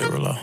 Derulo.